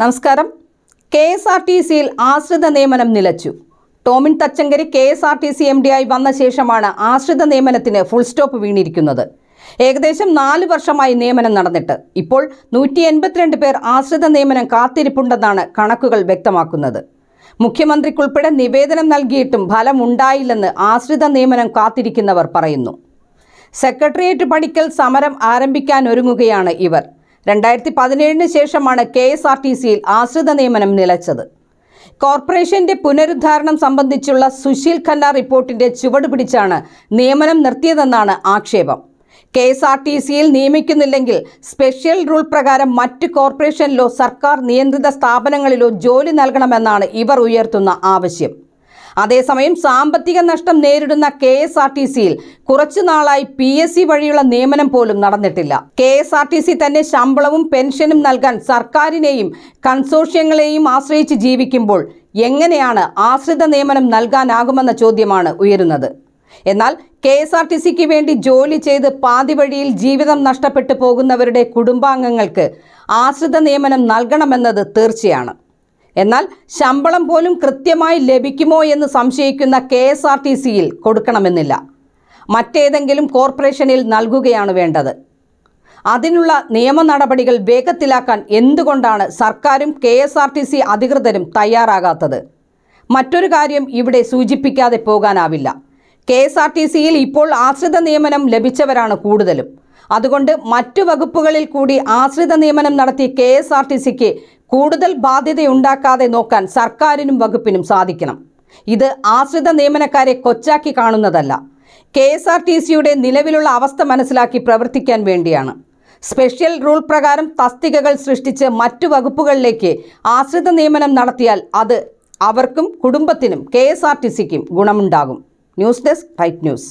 നമസ്കാരം. K S R T സിയിൽ ആശ്രിത നിയമനം നിലച്ചു. Tomin Thachankary K S R T C M D ആയി വന്ന ശേഷമാണ് ആശ്രിത നിയമനത്തിന് ഫുൾ സ്റ്റോപ്പ് വീണിരിക്കുന്നത്. ഏകദേശം നാല് വർഷമായി നിയമനം നടന്നിട്ട്. ഇപ്പോൾ നൂറ്റി എൺപത്തിരണ്ട് പേർ ആശ്രിത നിയമനം കാത്തിരിപ്പുണ്ടെന്നാണ് കണക്കുകൾ വ്യക്തമാക്കുന്നത്. മുഖ്യമന്ത്രിക്കുൾപ്പെടെ നിവേദനം നൽകിയിട്ടും ഫലം ഉണ്ടായില്ലെന്ന് ആശ്രിത നിയമനം കാത്തിരിക്കുന്നവർ പറയുന്നു. സെക്രട്ടേറിയറ്റ് പണിക്കൽ സമരം ആരംഭിക്കാൻ ഒരുങ്ങുകയാണ് ഇവർ. രണ്ടായിരത്തി പതിനേഴിന് ശേഷമാണ് കെ എസ് ആർ ടി സിയിൽ ആശ്രിത നിയമനം നിലച്ചത്. കോർപ്പറേഷന്റെ പുനരുദ്ധാരണം സംബന്ധിച്ചുള്ള സുശീൽ ഖന്ന റിപ്പോർട്ടിന്റെ ചുവട് പിടിച്ചാണ് നിയമനം നിർത്തിയതെന്നാണ് ആക്ഷേപം. കെ എസ് ആർ ടി സിയിൽ നിയമിക്കുന്നില്ലെങ്കിൽ സ്പെഷ്യൽ റൂൾ പ്രകാരം മറ്റ് കോർപ്പറേഷനിലോ സർക്കാർ നിയന്ത്രിത സ്ഥാപനങ്ങളിലോ ജോലി നൽകണമെന്നാണ് ഇവർ ഉയർത്തുന്ന ആവശ്യം. അതേസമയം സാമ്പത്തിക നഷ്ടം നേരിടുന്ന കെ എസ് ആർ ടി സിയിൽ കുറച്ചു നാളായി പി എസ് സി വഴിയുള്ള നിയമനം പോലും നടന്നിട്ടില്ല. K S R T C തന്നെ ശമ്പളവും പെൻഷനും നൽകാൻ സർക്കാരിനെയും കൺസോർഷ്യങ്ങളെയും ആശ്രയിച്ച് ജീവിക്കുമ്പോൾ എങ്ങനെയാണ് ആശ്രിത നിയമനം നൽകാനാകുമെന്ന ചോദ്യമാണ് ഉയരുന്നത്. എന്നാൽ കെ എസ് ആർ ടി സിക്ക് വേണ്ടി ജോലി ചെയ്ത് പാതിവഴിയിൽ ജീവിതം നഷ്ടപ്പെട്ടു പോകുന്നവരുടെ കുടുംബാംഗങ്ങൾക്ക് ആശ്രിത നിയമനം നൽകണമെന്നത് തീർച്ചയാണ്. എന്നാൽ ശമ്പളം പോലും കൃത്യമായി ലഭിക്കുമോ എന്ന് സംശയിക്കുന്ന കെ എസ് ആർ ടി സിയിൽ കൊടുക്കണമെന്നില്ല. മറ്റേതെങ്കിലും കോർപ്പറേഷനിൽ നൽകുകയാണ് വേണ്ടത്. അതിനുള്ള നിയമ നടപടികൾ വേഗത്തിലാക്കാൻ എന്തുകൊണ്ടാണ് സർക്കാരും K S R T C അധികൃതരും തയ്യാറാകാത്തത്? മറ്റൊരു കാര്യം ഇവിടെ സൂചിപ്പിക്കാതെ പോകാനാവില്ല. കെ എസ് ആർ ടി സിയിൽ ഇപ്പോൾ ആശ്രിത നിയമനം ലഭിച്ചവരാണ് കൂടുതലും. അതുകൊണ്ട് മറ്റു വകുപ്പുകളിൽ കൂടി ആശ്രിത നിയമനം നടത്തി കെ എസ് ആർ ടി സിക്ക് കൂടുതൽ ബാധ്യതയുണ്ടാക്കാതെ നോക്കാൻ സർക്കാരിനും വകുപ്പിനും സാധിക്കണം. ഇത് ആശ്രിത നിയമനക്കാരെ കൊച്ചാക്കി കാണുന്നതല്ല. കെ എസ് ആർ ടി സിയുടെ നിലവിലുള്ള അവസ്ഥ മനസ്സിലാക്കി പ്രവർത്തിക്കാൻ വേണ്ടിയാണ്. സ്പെഷ്യൽ റൂൾ പ്രകാരം തസ്തികകൾ സൃഷ്ടിച്ച് മറ്റു വകുപ്പുകളിലേക്ക് ആശ്രിത നിയമനം നടത്തിയാൽ അത് അവർക്കും കുടുംബത്തിനും കെ എസ് ആർ ടി സിക്കും ഗുണമുണ്ടാകും. News desk right news.